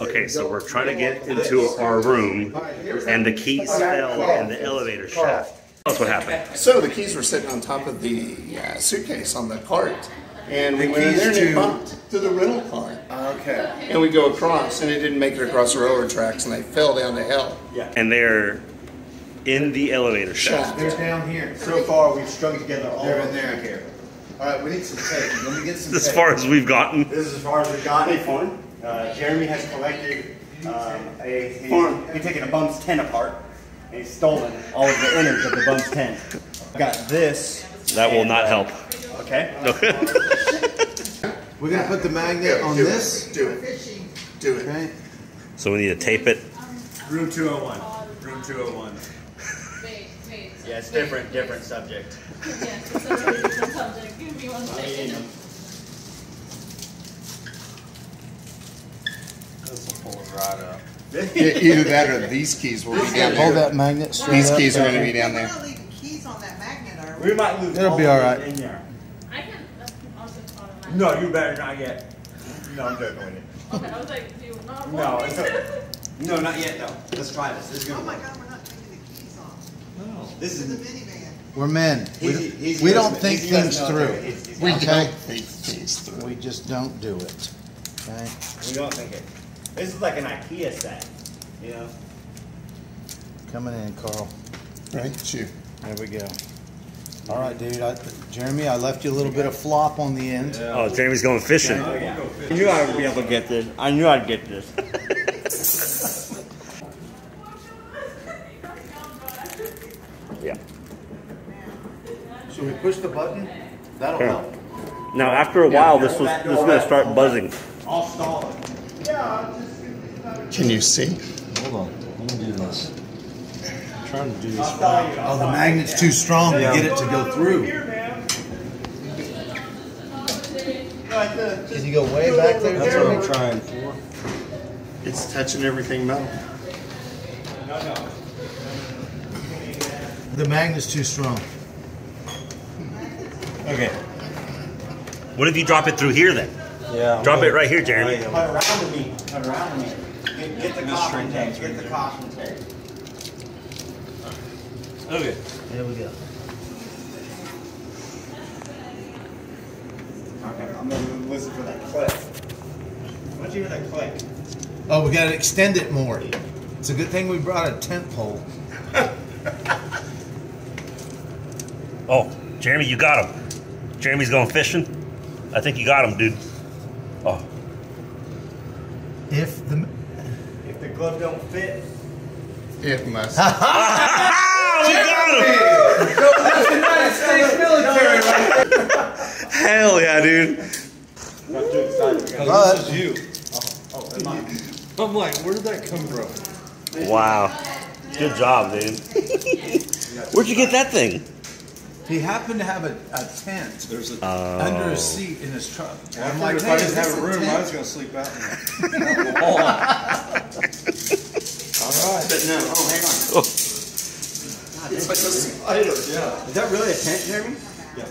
Okay, so we're trying to get into our room, and the keys fell in the elevator shaft. That's what happened. So the keys were sitting on top of the uh, suitcase on the cart, and we went in there and it to- bumped to the rental car. Okay. And we go across, and it didn't make it across the railroad tracks, and they fell down the hill. Yeah. And they're in the elevator shaft. They're down here. So far, we've strung together all They're in there. here. All right, we need some tape. Let me get some As tape. far as we've gotten. This is as far as we've gotten. Uh, Jeremy has collected um, a, he's, Farm. he's taken a bum's tent apart and he's stolen all of the innards of the bum's tent. Got this. That will not help. Okay. We're gonna put the magnet on do this. It. Do it. Do it. Okay. So we need to tape it. Room 201. Room 201. Wait, wait. Yeah, it's different, different subject. Yeah, it's a different subject. Give me one second. This will pull it right up. Yeah, either that or these keys will be down Hold there. that magnet straight These up. keys are going to be down We're there. not leaving keys on that magnet, are we? We might lose It'll all be of all it right. in there. I can uh, also call. No, you better not yet. No, I'm joking with you. Okay, I was like, do you not No, want it's me okay. No, not yet though. Let's try this. This is Oh gonna my. God, we're not taking the keys off. This This is is. a minivan. We're men. We, He's, he's we don't think he's things military. through. He's- he's We Okay. don't think these through. We just don't do it. Okay. We don't think it. This is like an IKEA set. You know. Coming in, Carl. Right? you. There we go. All right, dude. I, Jeremy, I left you a little bit of flop on the end. Oh, Jeremy's going fishing. Oh yeah. I knew I would be able to get this. I knew I'd get this. Yeah. So we push the button? That'll Sure. help. Now, after a while, this was this is going to start buzzing. I'll stall it. Can you see? Hold on. Let me do this. I'm trying to do this. I'll stall you. Oh, the magnet's too strong to get it to go through. Can you go way back there? That's what I'm trying for. It's touching everything metal. The magnet's too strong. Okay. What if you drop it through here then? Yeah. Drop it right here, Jeremy. Around me. Around me. Get, get the caution tape. Get the caution tape. Okay. There we go. Okay, I'm gonna listen for that click. Once you hear that click, Oh, we gotta extend it more. It's a good thing we brought a tent pole. Oh, Jeremy, you got him. Jeremy's going fishing. I think you got him, dude. Oh, If the if the glove don't fit, It must. we got him! Go, United States military. Hell yeah, dude. not too excited. but This is you. Oh, oh, am I? I'm like, where did that come from? Wow. Good job, dude. Where'd you get that thing? He happened to have a, a tent There's a. under his seat in his truck. I I'm like, figured if hey, I is didn't this have a a room, I tent? was gonna sleep out in the wall. But no, oh, hang on. Oh. God, it's like a spider. Yeah. Is that really a tent, Jeremy? Yeah.